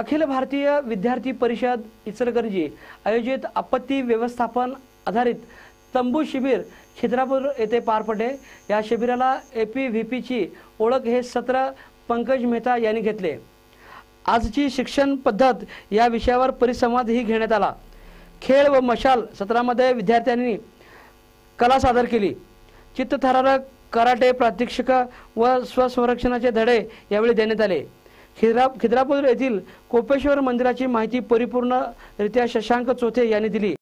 अखिल भारतीय विद्यार्थी परिषद इचलकरंजी आयोजित आपत्ती व्यवस्थापन आधारित तंबू शिबिर छिद्रापूर येथे पार पडले. या शिबिराला ए पी व्ही पीची ओळख हे सत्र पंकज मेहता यांनी घेतले. आजची शिक्षण पद्धत या विषयावर परिसंवादही घेण्यात आला. खेळ व मशाल सत्रामध्ये विद्यार्थ्यांनी कला सादर केली. चित्तथरारक कराटे प्रात्यक्षिक व स्वसंरक्षणाचे धडे यावेळी देण्यात आले. खिद्रा खिद्रापूर येथील कोपेश्वर मंदिराची माहिती परिपूर्णरित्या शशांक चोथे यांनी दिली.